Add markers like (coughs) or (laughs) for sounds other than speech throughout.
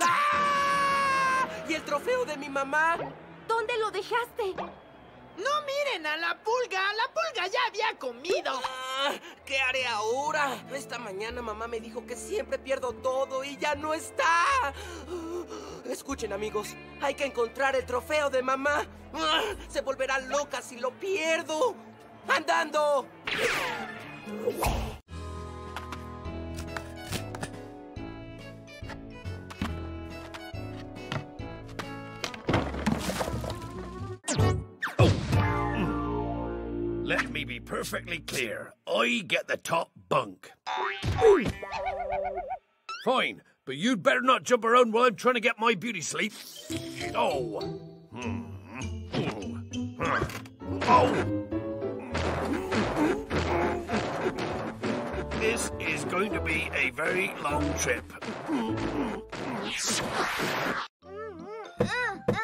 ¡Ah! ¿Y el trofeo de mi mamá? ¿Dónde lo dejaste? ¡No miren a la pulga! ¡La pulga ya había comido! Ah, ¿Qué haré ahora? Esta mañana mamá me dijo que siempre pierdo todo y ya no está. Escuchen amigos, hay que encontrar el trofeo de mamá. Ah, Se volverá loca si lo pierdo. ¡Andando! Be perfectly clear. I get the top bunk. Fine, but you'd better not jump around while I'm trying to get my beauty sleep. Oh. Hmm. Oh. This is going to be a very long trip.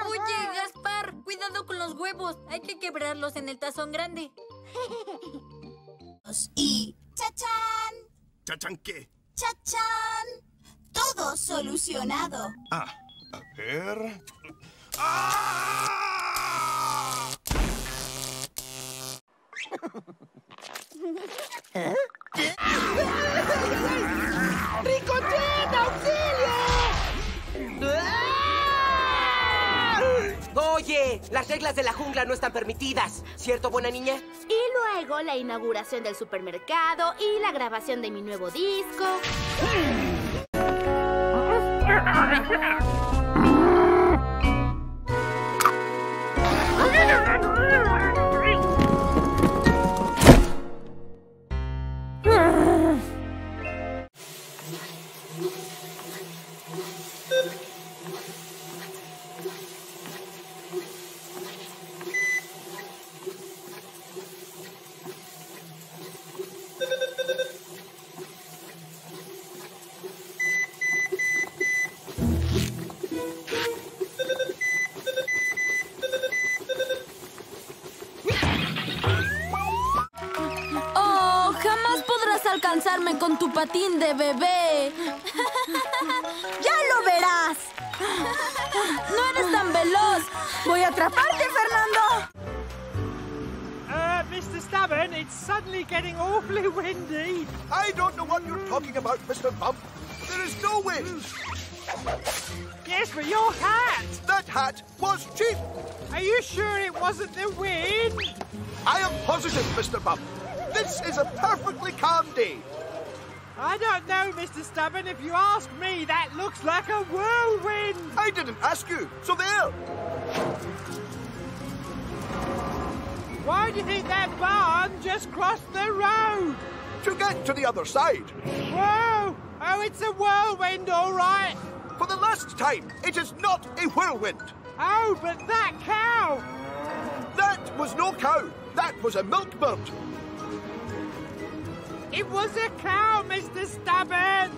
Oye, Gaspar, cuidado con los huevos. Hay que quebrarlos en el tazón grande. Y ¡chachán! ¿Chachan qué? ¡chachán! Todo solucionado. Ah, a ver. ¡Ah! ¡Ricotín, Oye, las reglas de la jungla no están permitidas. ¿Cierto, buena niña? Y luego la inauguración del supermercado y la grabación de mi nuevo disco. (laughs) con tu patín de bebé. ¡Ya lo verás! No eres tan veloz. Voy a atraparte, Fernando. Uh, Mr. Stubborn, it's suddenly getting awfully windy. I don't know what you're talking about, Mr. Bump. There is no wind. Yes, but your hat! That hat was cheap. Are you sure it wasn't the wind? I am positive, Mr. Bump. This is a perfectly calm day. I don't know, Mr. Stubborn. If you ask me, that looks like a whirlwind. I didn't ask you, so there. Why do you think that barn just crossed the road? To get to the other side. Whoa! Oh, it's a whirlwind, all right. For the last time, it is not a whirlwind. Oh, but that cow! That was no cow. That was a milk bird. It was a cow, Mr. Stubborn!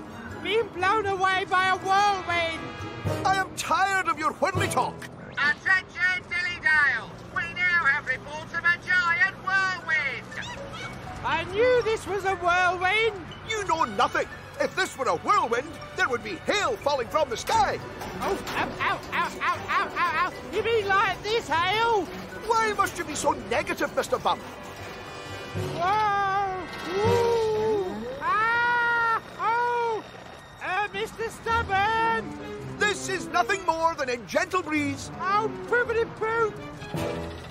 Being blown away by a whirlwind! I am tired of your whirly talk. Attention, Dillydale! We now have reports of a giant whirlwind! I knew this was a whirlwind! You know nothing. If this were a whirlwind, there would be hail falling from the sky. Oh, ow, ow, ow, ow, ow, ow, ow! You mean like this, Hale? Why must you be so negative, Mr. Bump? Whoa! Woo! Ah! Oh! Uh, Mr. Stubborn! This is nothing more than a gentle breeze. Oh, poopity poop!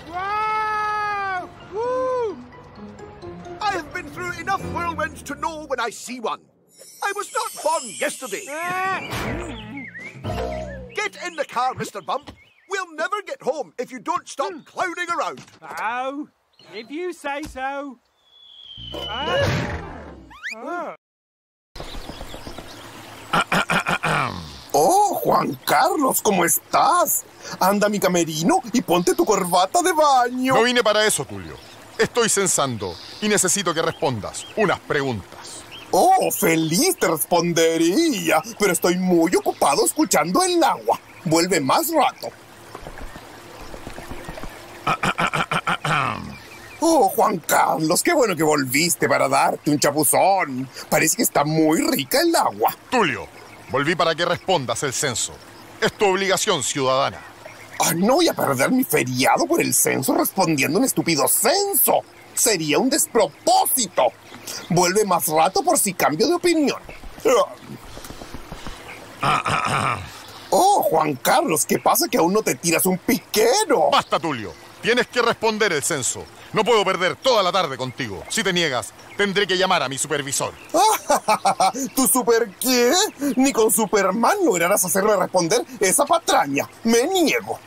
Whoa! Woo! I have been through enough whirlwinds to know when I see one. I was not born yesterday. Ah! Get in the car, Mr. Bump. We'll never get home if you don't stop hmm. clowning around. Oh, if you say so. Oh. Oh, Juan Carlos, ¿cómo estás? Anda a mi camerino y ponte tu corbata de baño. No vine para eso, Tulio. Estoy censando y necesito que respondas unas preguntas. Oh, feliz te respondería, pero estoy muy ocupado escuchando el agua. Vuelve más rato. (coughs) Oh, Juan Carlos, qué bueno que volviste para darte un chapuzón. Parece que está muy rica el agua. Tulio, Volví para que respondas el censo. Es tu obligación ciudadana. Ah, no voy a perder mi feriado por el censo respondiendo un estúpido censo. Sería un despropósito. Vuelve más rato por si cambio de opinión. Oh, Juan Carlos, ¿qué pasa que aún no te tiras un piquero? Basta, Tulio. Tienes que responder el censo. No puedo perder toda la tarde contigo. Si te niegas, tendré que llamar a mi supervisor. (laughs) ¿Tu super qué? Ni con Superman lograrás hacerme responder esa patraña. Me niego.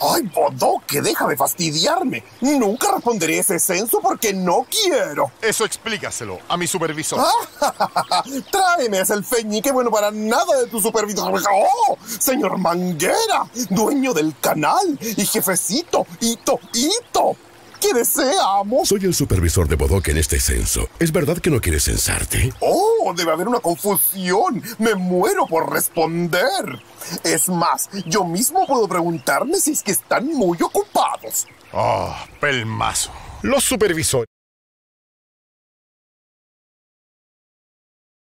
Ay, Bodoque, deja de fastidiarme. Nunca responderé ese censo porque no quiero. Eso explícaselo a mi supervisor. (laughs) Tráeme ese feñique bueno para nada de tu supervisor. ¡Oh! Señor Manguera, dueño del canal y jefecito, hito, hito. Soy el supervisor de Bodoque en este censo. ¿Es verdad que no quieres censarte? Oh, debe haber una confusión. Me muero por responder. Es más, yo mismo puedo preguntarme si es que están muy ocupados. Ah, pelmazo. Los supervisores